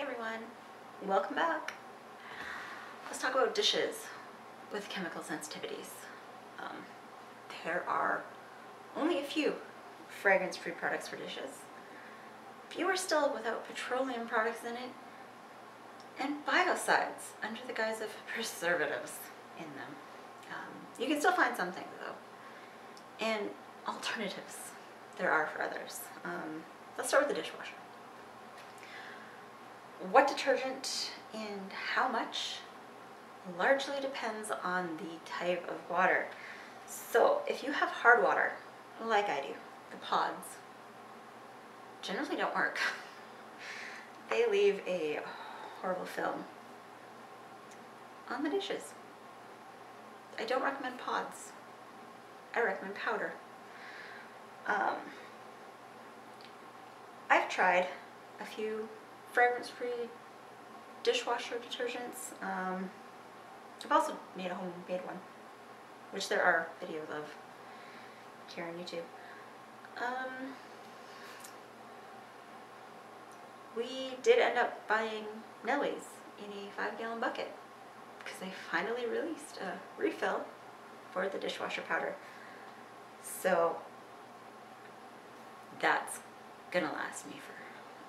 Hey everyone, welcome back. Let's talk about dishes with chemical sensitivities. Um, there are only a few fragrance-free products for dishes. Fewer still without petroleum products in it, and biocides under the guise of preservatives in them. Um, you can still find some things though, and alternatives there are for others. Um, let's start with the dishwasher. What detergent and how much largely depends on the type of water. So if you have hard water, like I do, the pods generally don't work. they leave a horrible film on the dishes. I don't recommend pods. I recommend powder. Um, I've tried a few fragrance-free dishwasher detergents. Um, I've also made a homemade one, which there are videos of here on YouTube. Um, we did end up buying Nellie's in a five gallon bucket because they finally released a refill for the dishwasher powder. So that's gonna last me for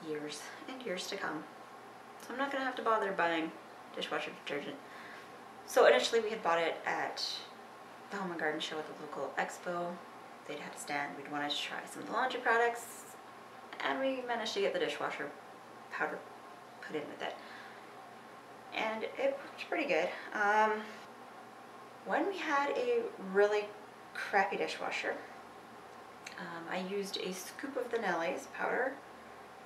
years and years to come. So I'm not gonna have to bother buying dishwasher detergent. So initially we had bought it at the Home and Garden Show at the local expo. They'd had a stand, we'd wanted to try some of the laundry products, and we managed to get the dishwasher powder put in with it. And it worked pretty good. Um, when we had a really crappy dishwasher, um, I used a scoop of the Nellie's powder,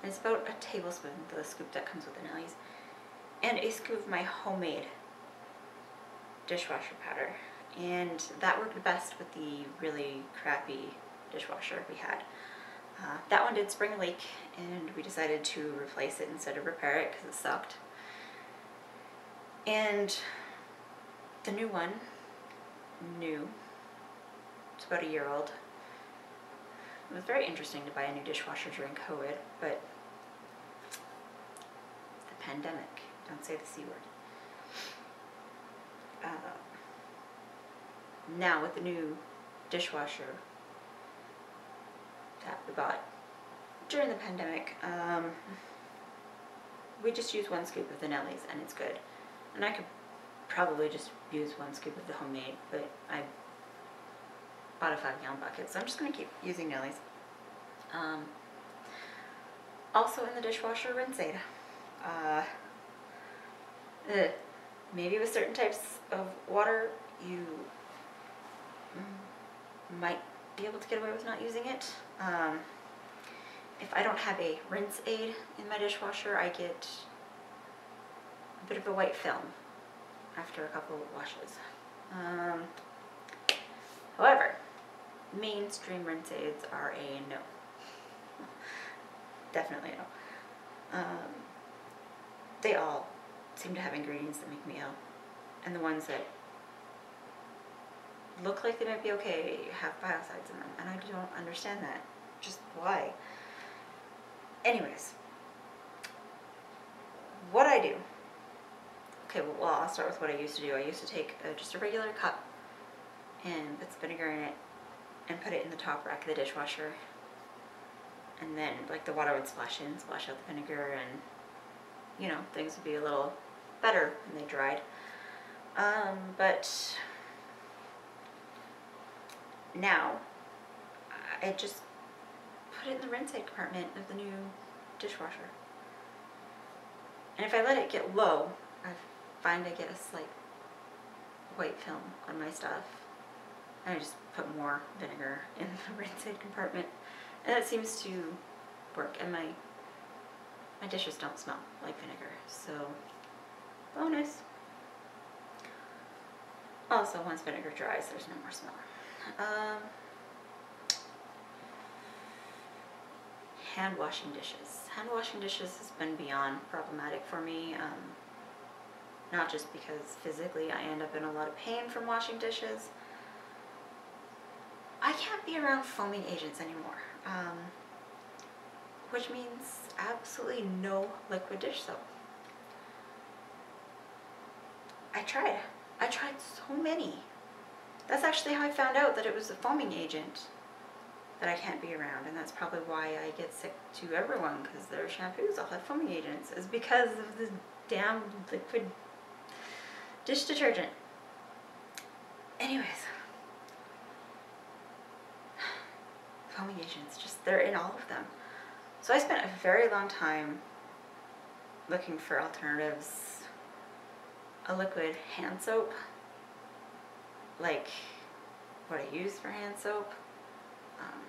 and it's about a tablespoon, the scoop that comes with the Nellie's, and a scoop of my homemade dishwasher powder. And that worked best with the really crappy dishwasher we had. Uh, that one did spring a leak and we decided to replace it instead of repair it because it sucked. And the new one, new, it's about a year old. It was very interesting to buy a new dishwasher during COVID, but pandemic, don't say the C word. Uh, now with the new dishwasher that we bought during the pandemic, um, we just use one scoop of the Nellie's and it's good. And I could probably just use one scoop of the homemade, but I bought a five gallon bucket, so I'm just gonna keep using Nellie's. Um, also in the dishwasher, rinse aid. Uh, maybe with certain types of water, you might be able to get away with not using it. Um, if I don't have a rinse aid in my dishwasher, I get a bit of a white film after a couple of washes. Um, however, mainstream rinse aids are a no. Definitely a no. Um, they all seem to have ingredients that make me ill. And the ones that look like they might be okay have biocides in them. And I don't understand that. Just why? Anyways, what I do, okay, well, I'll start with what I used to do. I used to take a, just a regular cup and put some vinegar in it and put it in the top rack of the dishwasher. And then, like, the water would splash in, splash out the vinegar, and, you know, things would be a little better when they dried. Um, but now, I just put it in the rinse aid compartment of the new dishwasher. And if I let it get low, I find I get a slight white film on my stuff. And I just put more vinegar in the rinse aid compartment. And that seems to work. And my, my dishes don't smell like vinegar. So, bonus. Also, once vinegar dries, there's no more smell. Um, hand washing dishes. Hand washing dishes has been beyond problematic for me. Um, not just because physically I end up in a lot of pain from washing dishes. I can't be around foaming agents anymore. Um, which means absolutely no liquid dish soap. I tried. I tried so many. That's actually how I found out that it was a foaming agent that I can't be around, and that's probably why I get sick to everyone because their shampoos all have foaming agents. Is because of the damn liquid dish detergent. Anyways, foaming agents, just they're in all of them. So I spent a very long time looking for alternatives. A liquid hand soap, like what I use for hand soap. Um,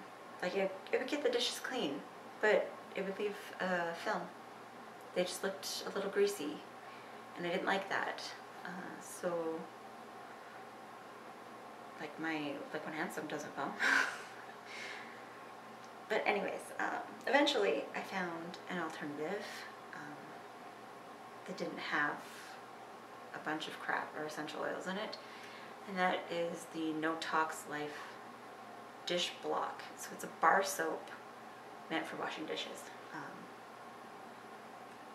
like it, it would get the dishes clean, but it would leave a film. They just looked a little greasy, and I didn't like that. Uh, so, like my liquid hand soap doesn't foam. but anyways, um, eventually I found an alternative um, that didn't have a bunch of crap or essential oils in it, and that is the No Tox Life dish block. So it's a bar soap meant for washing dishes. Um,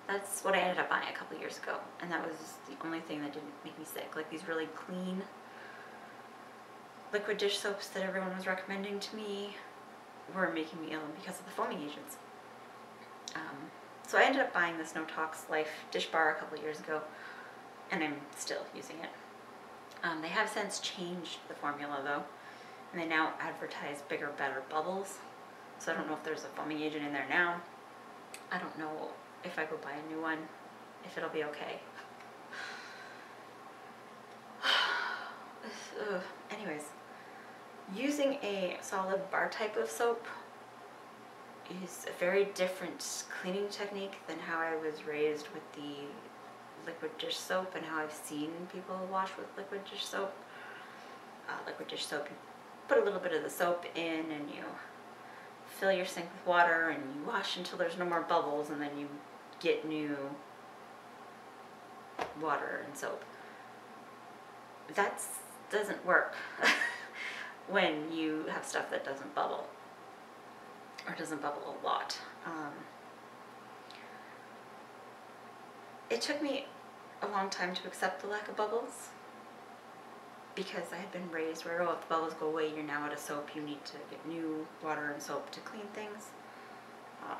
that's what I ended up buying a couple years ago, and that was the only thing that didn't make me sick. Like these really clean liquid dish soaps that everyone was recommending to me were making me ill because of the foaming agents. Um, so I ended up buying this No Tox Life dish bar a couple years ago, and I'm still using it. Um, they have since changed the formula though, and they now advertise bigger, better bubbles. So I don't know if there's a foaming agent in there now. I don't know if I go buy a new one, if it'll be okay. Anyways, using a solid bar type of soap is a very different cleaning technique than how I was raised with the liquid dish soap and how I've seen people wash with liquid dish soap. Uh, liquid dish soap, you put a little bit of the soap in and you fill your sink with water and you wash until there's no more bubbles and then you get new water and soap. That doesn't work when you have stuff that doesn't bubble or doesn't bubble a lot. Um, it took me a long time to accept the lack of bubbles because I had been raised where, oh, if the bubbles go away, you're now out of soap, you need to get new water and soap to clean things. Um,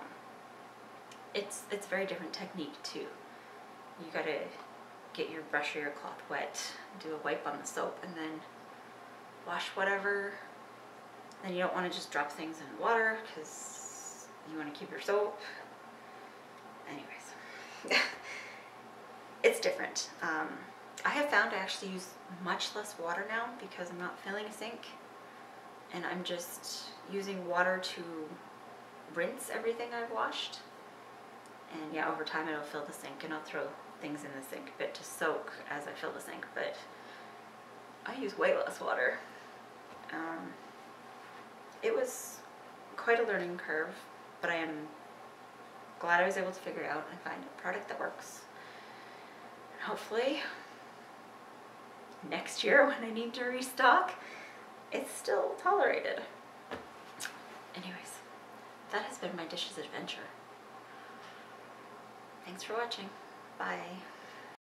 it's, it's very different technique too. You gotta get your brush or your cloth wet, do a wipe on the soap, and then wash whatever. Then you don't want to just drop things in water because you want to keep your soap. Anyways, it's different. Um, I have found I actually use much less water now because I'm not filling a sink and I'm just using water to rinse everything I've washed. And yeah, over time it'll fill the sink and I'll throw things in the sink a bit to soak as I fill the sink, but I use way less water. Um, it was quite a learning curve, but I am glad I was able to figure out and find a product that works. And Hopefully, next year when I need to restock, it's still tolerated. Anyways, that has been my dishes adventure. Thanks for watching. Bye.